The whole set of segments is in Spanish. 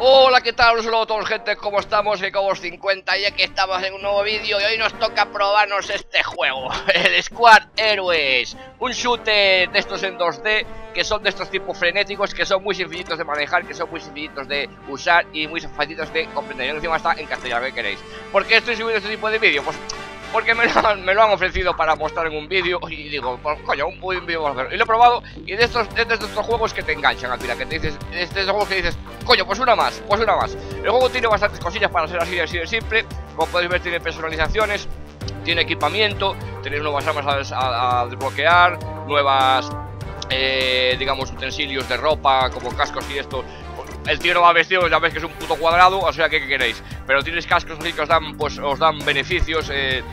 Hola, ¿qué tal? Un saludo a todos, gente, ¿cómo estamos? Ecobos 50 y aquí estamos en un nuevo vídeo y hoy nos toca probarnos este juego, el Squad Heroes Un shooter de estos en 2D, que son de estos tipos frenéticos, que son muy sencillitos de manejar, que son muy sencillitos de usar y muy sencillitos de comprender Y encima está en castellano, ¿qué queréis? ¿Por qué estoy subiendo este tipo de vídeo? Pues porque me lo, han, me lo, han, ofrecido para mostrar en un vídeo y digo, pues, coño, un buen vídeo vamos a. Y lo he probado y de estos, de, estos juegos que te enganchan al final, que te dices, de estos juegos que dices, coño, pues una más, pues una más. El juego tiene bastantes cosillas para ser así, de simple, como podéis ver tiene personalizaciones, tiene equipamiento, tenéis nuevas armas a desbloquear, nuevas, eh, digamos, utensilios de ropa, como cascos y esto, el tío no va vestido, ya ves que es un puto cuadrado, o sea, ¿qué, qué queréis? Pero tienes cascos que os dan, pues, os dan beneficios eh,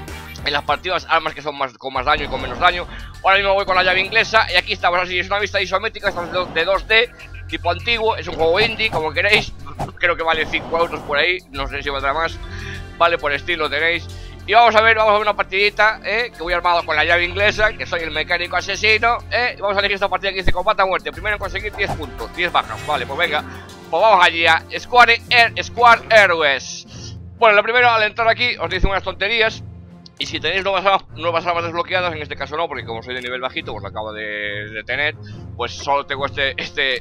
en las partidas, armas que son más, con más daño y con menos daño. Ahora mismo voy con la llave inglesa y aquí estamos así, es una vista isométrica, estamos de 2D, tipo antiguo, es un juego indie, como queréis. Creo que vale 5 euros por ahí, no sé si valdrá más. Vale, por estilo tenéis. Y vamos a ver, vamos a ver una partidita, ¿eh? Que voy armado con la llave inglesa, que soy el mecánico asesino, ¿eh? Vamos a elegir esta partida que dice combate a muerte. Primero conseguir 10 puntos, 10 bajas. Vale, pues venga. Pues vamos allí a Squad, Air, Squad Heroes. Bueno, lo primero al entrar aquí os dice unas tonterías. Y si tenéis nuevas nuevas armas desbloqueadas, en este caso no, porque como soy de nivel bajito, pues lo acabo de, de tener, pues solo tengo este, este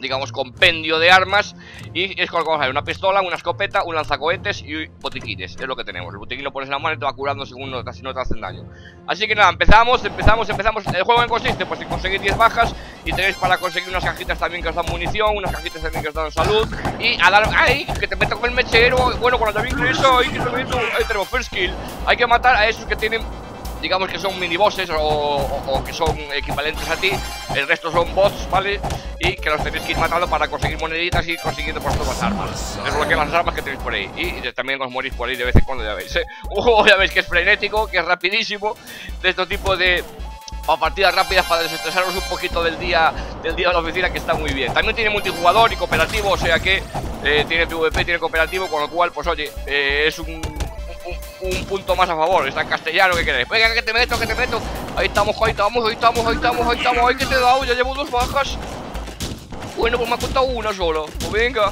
digamos, compendio de armas Y es con una pistola, una escopeta, un lanzacohetes y botiquines Es lo que tenemos, el botiquín lo pones en la mano y te va curando según no, casi no te hacen daño. Así que nada, empezamos, empezamos, empezamos. El juego en consiste, pues en conseguir 10 bajas Y tenéis para conseguir unas cajitas también que os dan munición Unas cajitas también que os dan salud Y a dar, ¡ay! Que te meto con el mechero. Bueno, con la llave inglesa, ¡ay! Que te meto, ahí tenemos first kill. Hay que matar a esos que tienen digamos que son minibosses o, o, o, que son equivalentes a ti El resto son bots, ¿vale? Y que los tenéis que ir matando para conseguir moneditas y ir consiguiendo por todas las armas Desbloquear las armas que tenéis por ahí Y, y también os morís por ahí de vez en cuando, ya veis ¿eh? uh, Ya veis que es frenético, que es rapidísimo De este tipo de, o partidas rápidas para desestresaros un poquito del día del día de la oficina que está muy bien. También tiene multijugador y cooperativo, o sea que eh, tiene PvP, tiene cooperativo, con lo cual, pues oye, eh, es un un, un, punto más a favor. Está en castellano, ¿qué queréis? Venga, que te meto, que te meto. Ahí estamos, ahí estamos, ahí estamos, ahí estamos, ahí estamos. Ay, que te he dado, ya llevo dos bajas. Bueno, pues me ha contado una solo. Pues venga.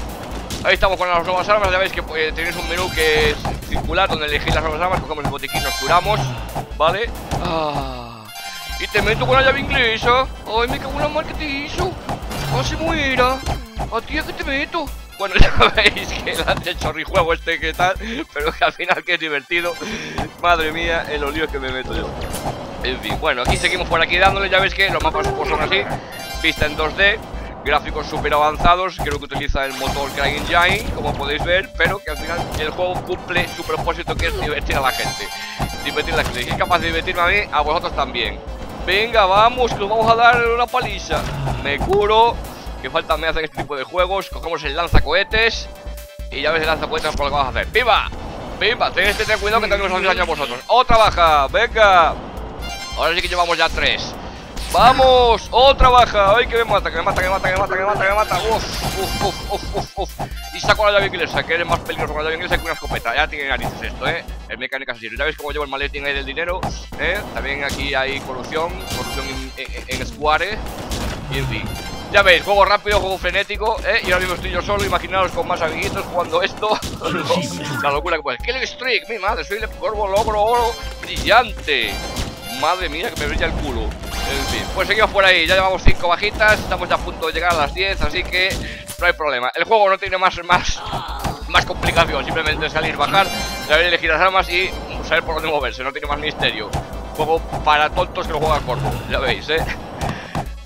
Ahí estamos con las nuevas armas. Ya veis que pues, tenéis un menú que es circular donde elegís las nuevas armas. Cogemos el botiquín, nos curamos. ¿Vale? Ah. Y te meto con la llave inglesa. Ay, me cago en la mal que te hizo. Se muera. A ti es que te meto. Bueno, ya veis que el chorrijuego este que tal, pero que al final que es divertido. Madre mía, el olío que me meto yo. En fin, bueno, aquí seguimos por aquí dándole, ya veis que los mapas pues son así, pista en 2D, gráficos súper avanzados, creo que utiliza el motor CryEngine, como podéis ver, pero que al final el juego cumple su propósito que es divertir a la gente. Divertir a la gente. Si es capaz de divertirme a mí, a vosotros también. Venga, vamos, que nos vamos a dar una paliza. Me curo, que falta me hacen este tipo de juegos. Cogemos el lanzacohetes y ya ves el lanzacohetes por lo que vamos a hacer. ¡Viva! ¡Viva! Tenéis que tener cuidado que tenemos que daño a vosotros. ¡Otra baja! ¡Venga! Ahora sí que llevamos ya tres. ¡Vamos! ¡Otra baja! ¡Ay, que me mata! ¡Que me mata! ¡Que me mata! ¡Que me mata! ¡Que me mata! ¡Que me mata! ¡Uf! ¡Uf! ¡Uf! ¡Uf! uf, uf. Y saco la llave inglesa, que eres más peligroso con la llave inglesa que una escopeta. Ya tiene narices esto, ¿eh? El mecánica así. Ya veis cómo llevo el maletín ahí del dinero, ¿eh? También aquí hay corrupción, corrupción en, en, en Square. Y en fin. Ya veis, juego rápido, juego frenético, ¿eh? Y ahora mismo estoy yo solo, imaginaros con más amiguitos jugando esto. la locura que puede. Kill Streak, mi madre, soy el corvo logro oro brillante. Madre mía, que me brilla el culo. En fin, pues seguimos por ahí. Ya llevamos 5 bajitas, estamos ya a punto de llegar a las 10, así que no hay problema. El juego no tiene más, más, más complicación, simplemente salir, bajar, saber elegir las armas y saber por dónde moverse, no tiene más misterio. Juego para tontos que lo juega corto, ya veis, ¿eh?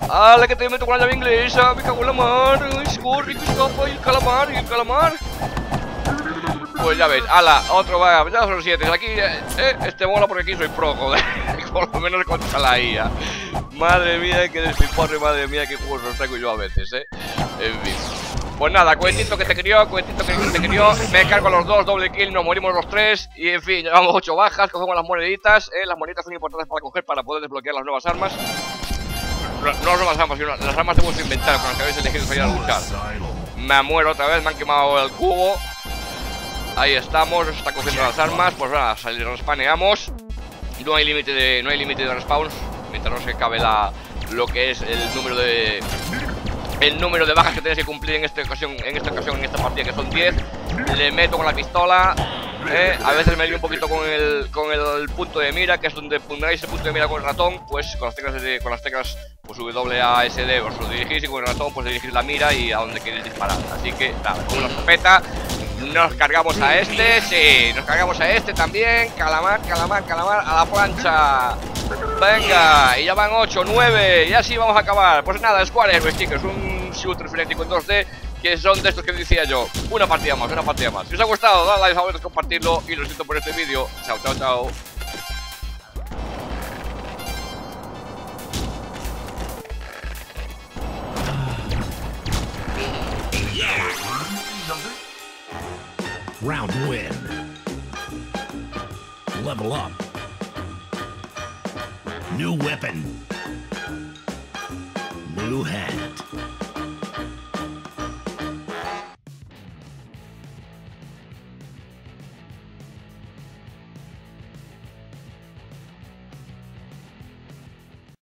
¡Hala, que te meto con la llave inglesa! ¡Me cago en la mar! ¡Corre, que escapa! ¡Y el calamar! ¡Y el calamar! Pues ya ves, ala, otro va, ya son siete. Aquí, eh, este mola porque aquí soy pro, joder. Por lo menos contra la IA. Madre mía, que despiporre, madre mía, qué juegos os traigo yo a veces, eh. En fin. Pues nada, cuetito que te crió, cuetito que te crió. Me cargo los dos, doble kill, nos morimos los tres. Y en fin, llevamos ocho bajas, cogemos las moneditas. Eh, las moneditas son importantes para coger para poder desbloquear las nuevas armas no, no las armas, sino las armas de vuestro inventario con las que habéis elegido salir a luchar. Me muero otra vez, me han quemado el cubo. Ahí estamos, está cogiendo las armas. Pues nada, salir, respaneamos. No hay límite de. no hay límite de respawns. Mientras no se cabe la. lo que es el número de. el número de bajas que tenéis que cumplir en esta ocasión, en esta ocasión, en esta partida, que son 10. Le meto con la pistola. ¿eh? A veces me lío un poquito con el, con el punto de mira, que es donde pondréis el punto de mira con el ratón, pues con las teclas de, con las teclas pues WASD lo dirigís y con el ratón pues dirigís la mira y a donde queréis disparar. Así que nada, con la escopeta nos cargamos a este, sí, nos cargamos a este también. Calamar, calamar, calamar, a la plancha. Venga, y ya van 8, 9, y así vamos a acabar. Pues nada, Square Heroes, chicos, un shooter frenético en 2D que son de estos que decía yo. Una partida más, una partida más. Si os ha gustado, dale like, favoritos, compartirlo y lo siento por este vídeo. Chao, chao, chao. Round win. Level up. New weapon. New hat.